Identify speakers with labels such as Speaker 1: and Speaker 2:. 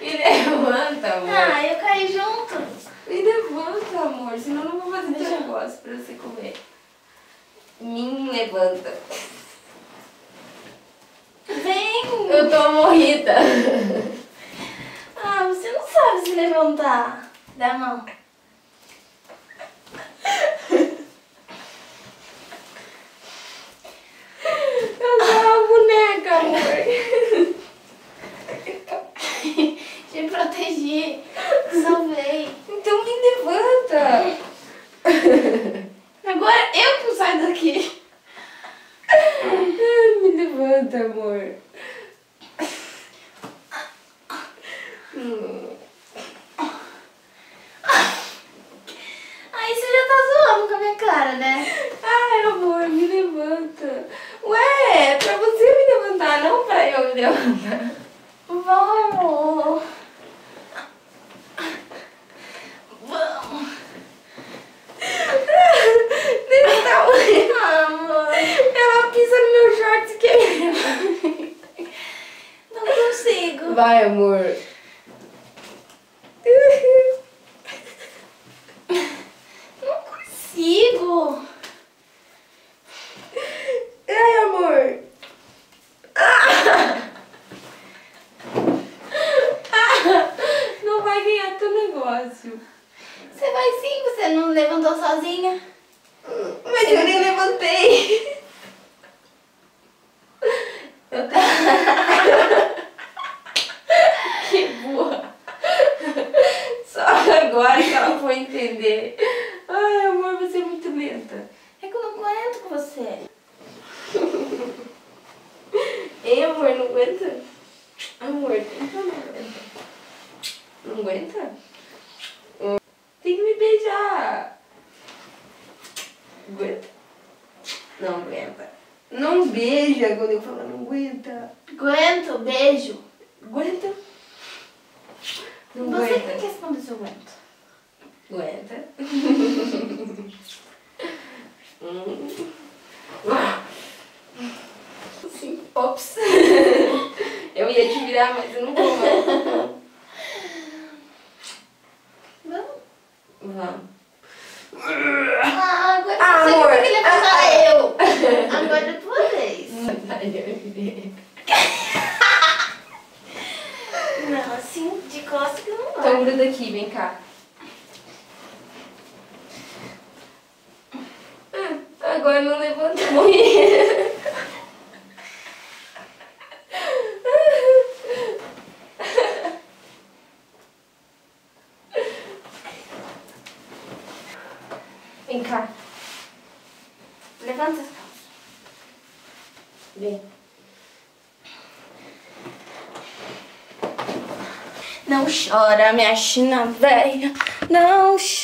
Speaker 1: Me levanta, amor.
Speaker 2: Ah, eu caí junto.
Speaker 1: Me levanta, amor. Senão eu não vou fazer
Speaker 2: Deixa
Speaker 1: teu
Speaker 2: eu-
Speaker 1: negócio pra você comer. Me levanta.
Speaker 2: Vem.
Speaker 1: Eu tô morrida.
Speaker 2: Ah, você não sabe se levantar. Dá a mão.
Speaker 1: Eu sou uma boneca, amor.
Speaker 2: Te Salvei.
Speaker 1: Então me levanta.
Speaker 2: Agora eu que saio daqui.
Speaker 1: Me levanta, amor.
Speaker 2: Aí você já tá zoando com a minha cara, né?
Speaker 1: Ai, amor, me levanta. Ué, pra você me levantar, não pra eu me levantar.
Speaker 2: Vamos. Vamos.
Speaker 1: Desse tamanho.
Speaker 2: Ah, amor.
Speaker 1: Ela pisa no meu shorts e quebra.
Speaker 2: Não consigo.
Speaker 1: Vai, amor.
Speaker 2: Não consigo.
Speaker 1: Ai, amor. Ah! Ah! Não vai ganhar teu negócio.
Speaker 2: Você vai sim, você não levantou sozinha?
Speaker 1: Mas eu nem levantei. Eu tenho... Que burra. Só agora que ela foi entender. Ai, amor, você é muito lenta.
Speaker 2: É que eu não aguento com você.
Speaker 1: Ei, amor, não aguenta? Amor, tenta não aguenta. Não aguenta? Tem que me beijar. Aguenta? Não aguenta. Não beija quando eu falo não aguenta.
Speaker 2: Aguento, beijo.
Speaker 1: Aguenta? Não
Speaker 2: Você que tem
Speaker 1: aguenta.
Speaker 2: que responder se eu aguento.
Speaker 1: Aguenta. hum. Sim. Ops. Eu ia te virar, mas eu não vou mais.
Speaker 2: Vamos?
Speaker 1: Vamos.
Speaker 2: Ah, agora
Speaker 1: Ah,
Speaker 2: você
Speaker 1: amor. Ah,
Speaker 2: eu. Agora é a tua vez assim de costas que não
Speaker 1: Então gruda aqui, vem cá. Ah, Agora não levanta morri. Vem cá.
Speaker 2: Levanta as calças.
Speaker 1: Vem.
Speaker 2: Não chora, minha china velha. Não chora.